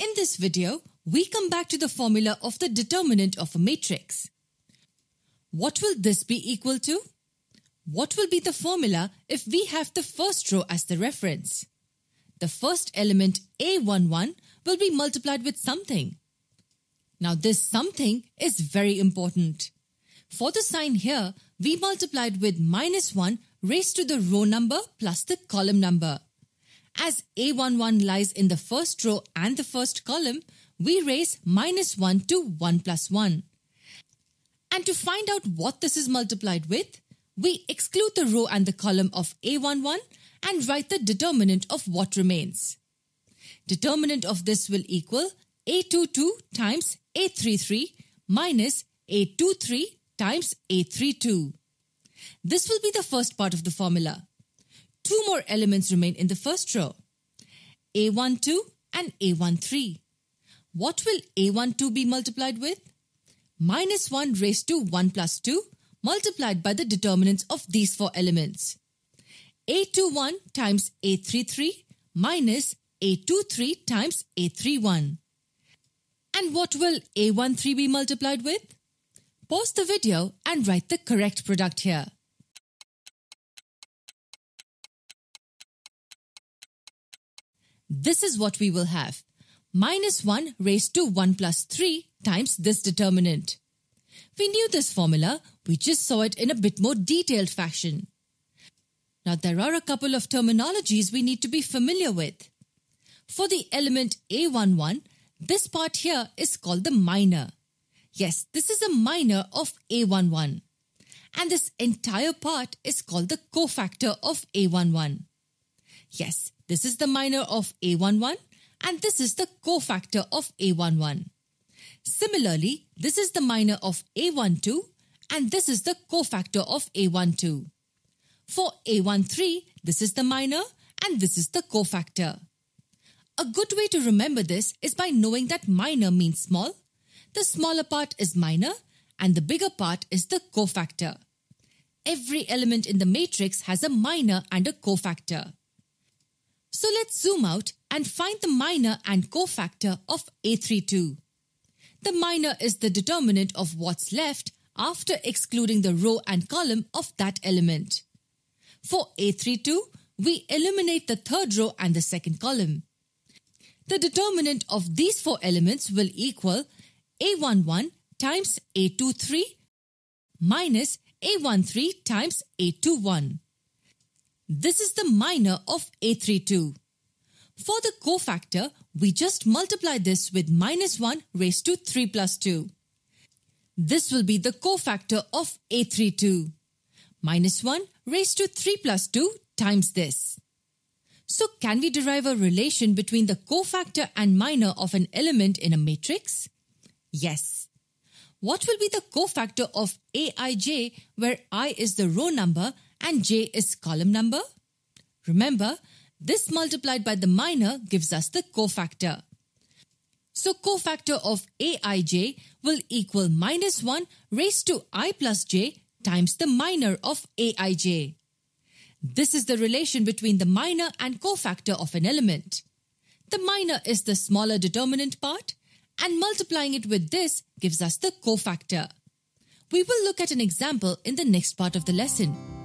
In this video, we come back to the formula of the determinant of a matrix. What will this be equal to? What will be the formula if we have the first row as the reference? The first element A11 will be multiplied with something. Now this something is very important. For the sign here, we multiplied with minus 1 raised to the row number plus the column number. As A11 lies in the first row and the first column, we raise minus 1 to 1 plus 1. And to find out what this is multiplied with, we exclude the row and the column of A11 and write the determinant of what remains. Determinant of this will equal A22 times A33 minus A23 times A32. This will be the first part of the formula. Two more elements remain in the first row. A12 and A13. What will A12 be multiplied with? Minus 1 raised to 1 plus 2 multiplied by the determinants of these four elements. A21 times A33 minus A23 times A31. And what will A13 be multiplied with? Pause the video and write the correct product here. This is what we will have. Minus 1 raised to 1 plus 3 times this determinant. We knew this formula, we just saw it in a bit more detailed fashion. Now there are a couple of terminologies we need to be familiar with. For the element A11, this part here is called the minor. Yes, this is a minor of A11. And this entire part is called the cofactor of A11. Yes, this is the minor of A11 and this is the cofactor of A11. Similarly, this is the minor of A12 and this is the cofactor of A12. For A13, this is the minor and this is the cofactor. A good way to remember this is by knowing that minor means small, the smaller part is minor, and the bigger part is the cofactor. Every element in the matrix has a minor and a cofactor. So let's zoom out and find the minor and cofactor of A32. The minor is the determinant of what's left after excluding the row and column of that element. For A32, we eliminate the third row and the second column. The determinant of these four elements will equal A11 times A23 minus A13 times A21. This is the minor of A32. For the cofactor, we just multiply this with minus 1 raised to 3 plus 2. This will be the cofactor of A32. Minus 1 raised to 3 plus 2 times this. So can we derive a relation between the cofactor and minor of an element in a matrix? Yes. What will be the cofactor of Aij where i is the row number and j is column number? Remember, this multiplied by the minor gives us the cofactor. So cofactor of aij will equal minus 1 raised to i plus j times the minor of aij. This is the relation between the minor and cofactor of an element. The minor is the smaller determinant part and multiplying it with this gives us the cofactor. We will look at an example in the next part of the lesson.